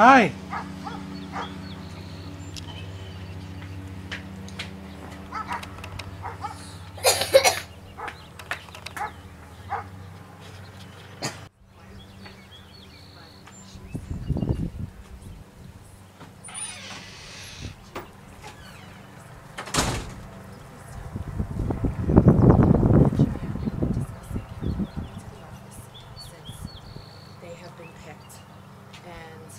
Hi. and